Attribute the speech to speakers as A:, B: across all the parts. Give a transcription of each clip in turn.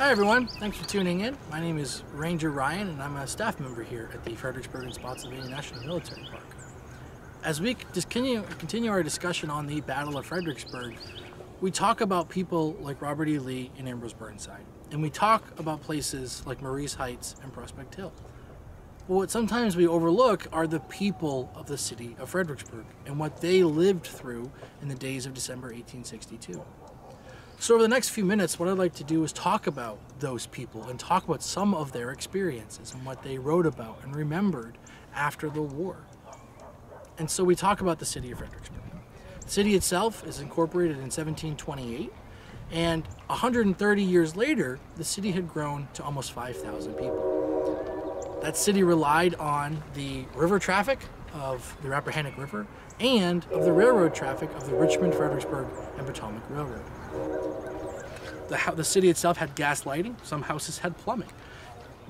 A: Hi everyone, thanks for tuning in. My name is Ranger Ryan and I'm a staff member here at the Fredericksburg and Spotsylvania National Military Park. As we continue, continue our discussion on the Battle of Fredericksburg, we talk about people like Robert E. Lee and Ambrose Burnside, and we talk about places like Marye's Heights and Prospect Hill. But what sometimes we overlook are the people of the city of Fredericksburg and what they lived through in the days of December 1862. So over the next few minutes, what I'd like to do is talk about those people and talk about some of their experiences and what they wrote about and remembered after the war. And so we talk about the city of Fredericksburg. The city itself is incorporated in 1728, and 130 years later, the city had grown to almost 5,000 people. That city relied on the river traffic of the Rappahannock River and of the railroad traffic of the Richmond, Fredericksburg, and Potomac Railroad. The, the city itself had gas lighting, some houses had plumbing.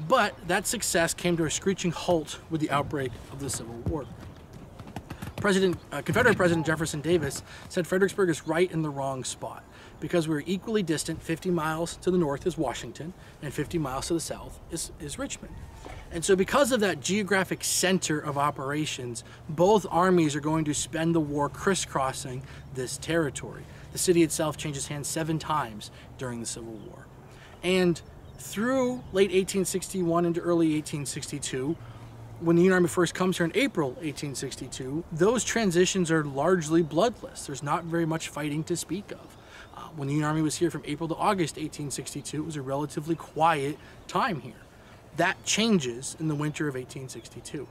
A: But that success came to a screeching halt with the outbreak of the Civil War. President, uh, Confederate President Jefferson Davis said Fredericksburg is right in the wrong spot because we're equally distant 50 miles to the north is Washington and 50 miles to the south is, is Richmond. And so because of that geographic center of operations, both armies are going to spend the war crisscrossing this territory. The city itself changes hands seven times during the Civil War. And through late 1861 into early 1862, when the Union Army first comes here in April 1862, those transitions are largely bloodless. There's not very much fighting to speak of. Uh, when the Union Army was here from April to August 1862, it was a relatively quiet time here. That changes in the winter of 1862.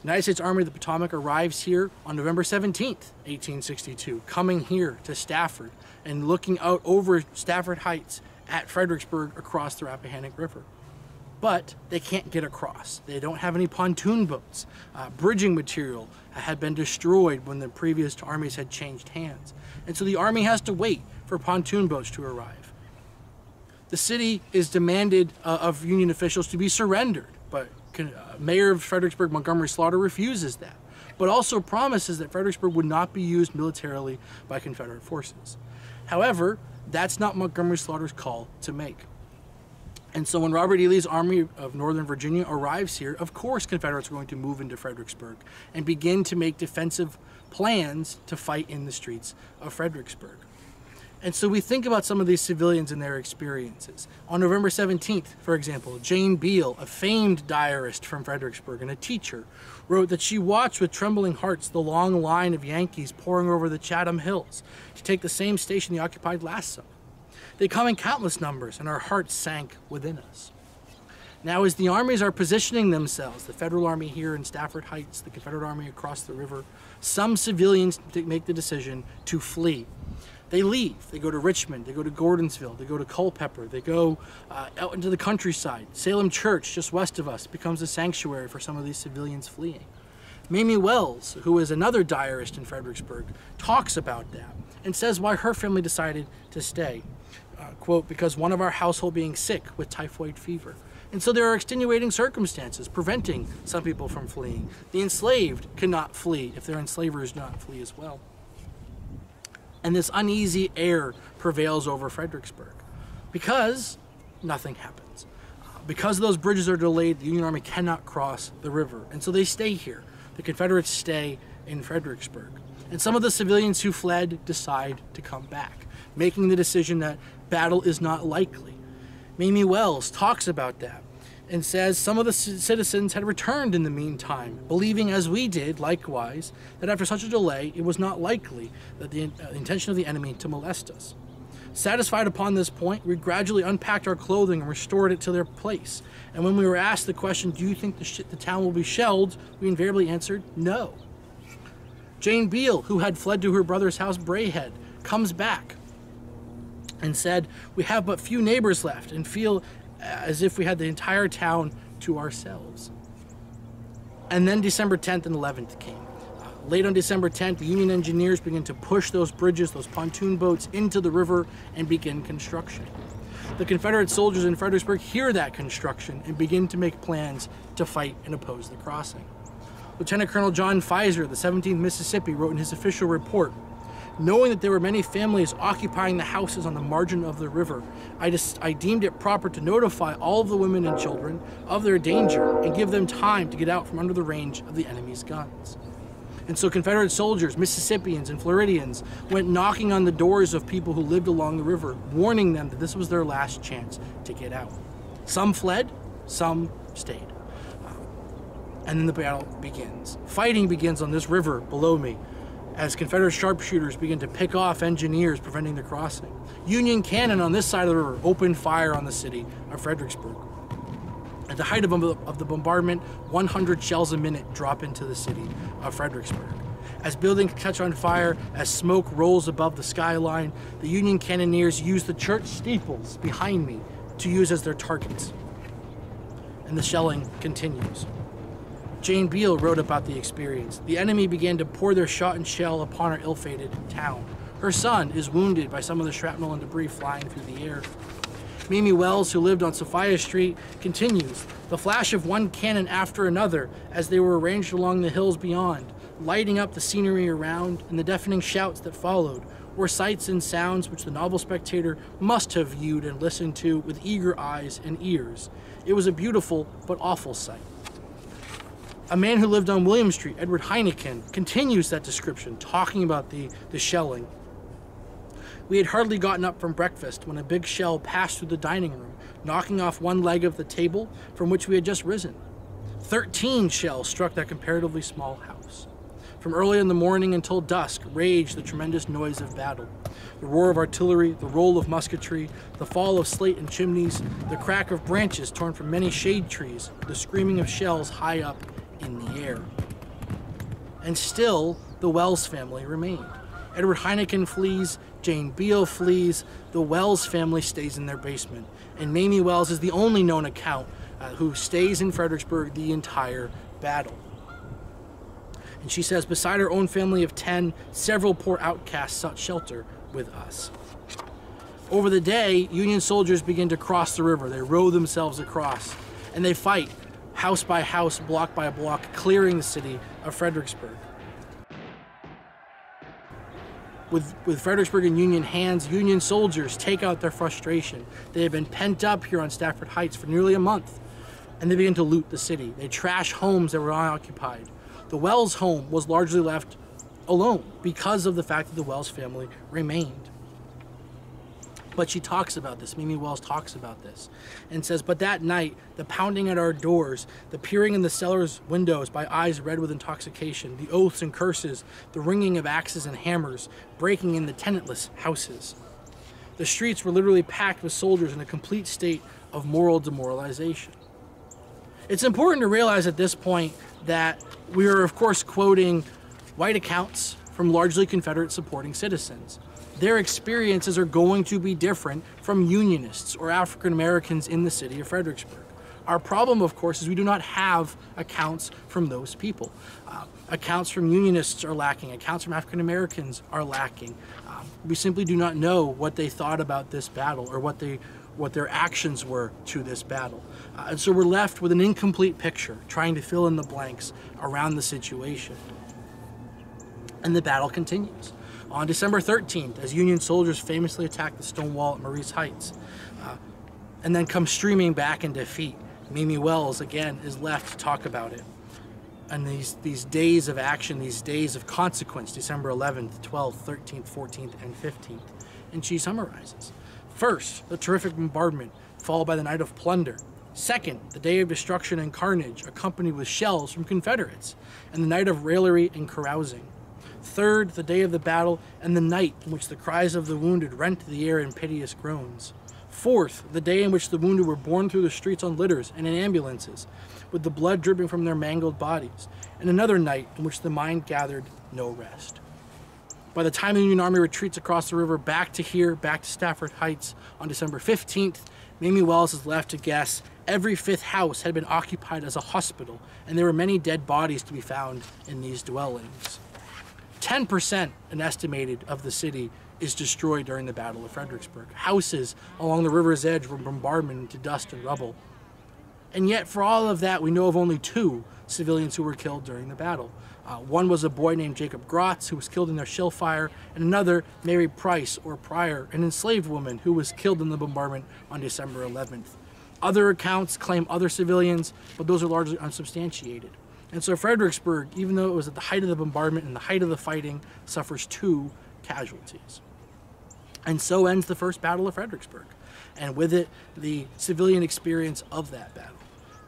A: The United States Army of the Potomac arrives here on November 17th, 1862, coming here to Stafford and looking out over Stafford Heights at Fredericksburg across the Rappahannock River. But they can't get across. They don't have any pontoon boats. Uh, bridging material had been destroyed when the previous armies had changed hands. And so the army has to wait for pontoon boats to arrive. The city is demanded uh, of Union officials to be surrendered, but uh, Mayor of Fredericksburg, Montgomery Slaughter, refuses that, but also promises that Fredericksburg would not be used militarily by Confederate forces. However, that's not Montgomery Slaughter's call to make. And so when Robert E. Lee's Army of Northern Virginia arrives here, of course Confederates are going to move into Fredericksburg and begin to make defensive plans to fight in the streets of Fredericksburg. And so we think about some of these civilians and their experiences. On November 17th, for example, Jane Beale, a famed diarist from Fredericksburg and a teacher, wrote that she watched with trembling hearts the long line of Yankees pouring over the Chatham Hills to take the same station they occupied last summer. They come in countless numbers, and our hearts sank within us. Now, as the armies are positioning themselves, the Federal Army here in Stafford Heights, the Confederate Army across the river, some civilians make the decision to flee they leave. They go to Richmond, they go to Gordonsville, they go to Culpeper, they go uh, out into the countryside. Salem Church, just west of us, becomes a sanctuary for some of these civilians fleeing. Mamie Wells, who is another diarist in Fredericksburg, talks about that and says why her family decided to stay. Uh, quote, because one of our household being sick with typhoid fever. And so there are extenuating circumstances preventing some people from fleeing. The enslaved cannot flee if their enslavers do not flee as well and this uneasy air prevails over Fredericksburg because nothing happens. Because those bridges are delayed, the Union Army cannot cross the river, and so they stay here. The Confederates stay in Fredericksburg. And some of the civilians who fled decide to come back, making the decision that battle is not likely. Mamie Wells talks about that and says some of the citizens had returned in the meantime, believing as we did, likewise, that after such a delay it was not likely that the uh, intention of the enemy to molest us. Satisfied upon this point, we gradually unpacked our clothing and restored it to their place. And when we were asked the question, Do you think the, the town will be shelled? we invariably answered, No. Jane Beale, who had fled to her brother's house, Braehead, comes back and said, We have but few neighbors left and feel as if we had the entire town to ourselves. And then December 10th and 11th came. Uh, late on December 10th, the Union engineers began to push those bridges, those pontoon boats, into the river and begin construction. The Confederate soldiers in Fredericksburg hear that construction and begin to make plans to fight and oppose the crossing. Lieutenant Colonel John Fiser, the 17th Mississippi, wrote in his official report Knowing that there were many families occupying the houses on the margin of the river, I, just, I deemed it proper to notify all of the women and children of their danger and give them time to get out from under the range of the enemy's guns. And so Confederate soldiers, Mississippians, and Floridians went knocking on the doors of people who lived along the river, warning them that this was their last chance to get out. Some fled, some stayed. And then the battle begins. Fighting begins on this river below me as Confederate sharpshooters begin to pick off engineers preventing the crossing. Union cannon on this side of the river opened fire on the city of Fredericksburg. At the height of, of the bombardment, 100 shells a minute drop into the city of Fredericksburg. As buildings catch on fire, as smoke rolls above the skyline, the Union cannoneers use the church steeples behind me to use as their targets. And the shelling continues. Jane Beale wrote about the experience. The enemy began to pour their shot and shell upon our ill-fated town. Her son is wounded by some of the shrapnel and debris flying through the air. Mimi Wells, who lived on Sophia Street, continues. The flash of one cannon after another as they were arranged along the hills beyond, lighting up the scenery around, and the deafening shouts that followed were sights and sounds which the novel spectator must have viewed and listened to with eager eyes and ears. It was a beautiful but awful sight. A man who lived on William Street, Edward Heineken, continues that description, talking about the, the shelling we had hardly gotten up from breakfast when a big shell passed through the dining room, knocking off one leg of the table from which we had just risen. Thirteen shells struck that comparatively small house. From early in the morning until dusk raged the tremendous noise of battle. The roar of artillery, the roll of musketry, the fall of slate and chimneys, the crack of branches torn from many shade trees, the screaming of shells high up in the air. And still, the Wells family remained. Edward Heineken flees, Jane Beale flees, the Wells family stays in their basement, and Mamie Wells is the only known account uh, who stays in Fredericksburg the entire battle. And she says, beside her own family of 10, several poor outcasts sought shelter with us. Over the day, Union soldiers begin to cross the river. They row themselves across, and they fight house by house, block by block, clearing the city of Fredericksburg with, with Fredericksburg in Union hands, Union soldiers take out their frustration. They have been pent up here on Stafford Heights for nearly a month, and they begin to loot the city. They trash homes that were unoccupied. The Wells home was largely left alone because of the fact that the Wells family remained. But she talks about this. Mimi Wells talks about this and says, But that night, the pounding at our doors, the peering in the cellar's windows by eyes red with intoxication, the oaths and curses, the ringing of axes and hammers, breaking in the tenantless houses. The streets were literally packed with soldiers in a complete state of moral demoralization. It's important to realize at this point that we are, of course, quoting white accounts from largely Confederate supporting citizens their experiences are going to be different from Unionists or African Americans in the city of Fredericksburg. Our problem, of course, is we do not have accounts from those people. Uh, accounts from Unionists are lacking, accounts from African Americans are lacking. Um, we simply do not know what they thought about this battle or what they what their actions were to this battle. Uh, and so we're left with an incomplete picture, trying to fill in the blanks around the situation. And the battle continues on December 13th as Union soldiers famously attacked the stone wall at Marye's Heights uh, and then come streaming back in defeat. Mimi Wells, again, is left to talk about it. And these, these days of action, these days of consequence, December 11th, 12th, 13th, 14th, and 15th. And she summarizes. First, the terrific bombardment, followed by the night of plunder. Second, the day of destruction and carnage, accompanied with shells from Confederates, and the night of raillery and carousing. Third, the day of the battle, and the night in which the cries of the wounded rent the air in piteous groans. Fourth, the day in which the wounded were borne through the streets on litters and in ambulances, with the blood dripping from their mangled bodies. And another night in which the mind gathered no rest. By the time the Union Army retreats across the river back to here, back to Stafford Heights on December 15th, Mamie Wells is left to guess every fifth house had been occupied as a hospital, and there were many dead bodies to be found in these dwellings. 10% an estimated of the city is destroyed during the Battle of Fredericksburg. Houses along the river's edge were bombarded into dust and rubble. And yet, for all of that, we know of only two civilians who were killed during the battle. Uh, one was a boy named Jacob Grotz, who was killed in their shell fire, and another, Mary Price, or Pryor, an enslaved woman who was killed in the bombardment on December 11th. Other accounts claim other civilians, but those are largely unsubstantiated. And so Fredericksburg, even though it was at the height of the bombardment and the height of the fighting, suffers two casualties. And so ends the First Battle of Fredericksburg, and with it, the civilian experience of that battle.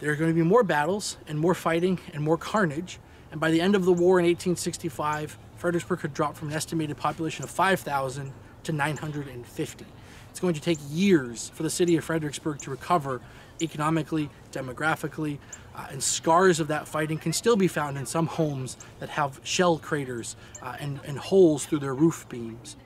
A: There are going to be more battles and more fighting and more carnage, and by the end of the war in 1865, Fredericksburg had dropped from an estimated population of 5,000 to 950. It's going to take years for the city of Fredericksburg to recover economically, demographically, uh, and scars of that fighting can still be found in some homes that have shell craters uh, and, and holes through their roof beams.